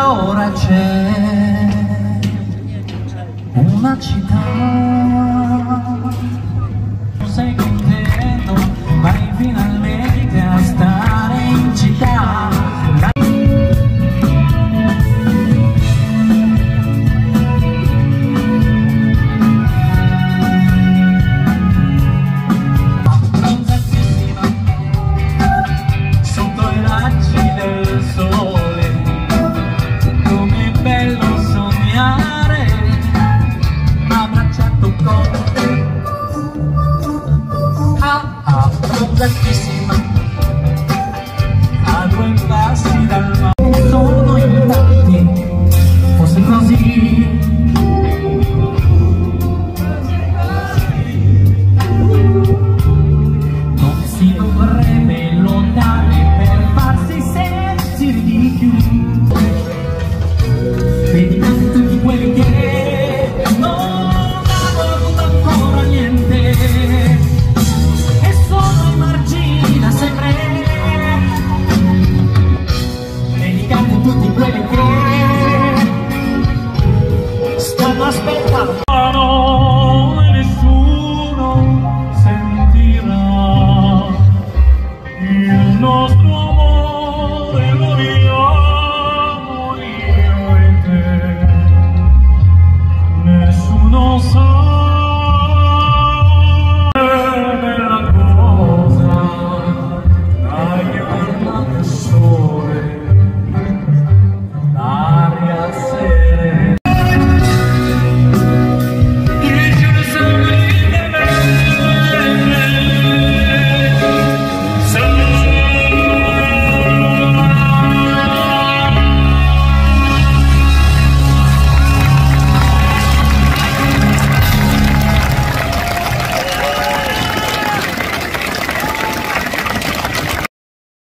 오라체 오마치다. blanquísima, algo en paz y alma. Solo imagine, por si conseguir. con más verdad.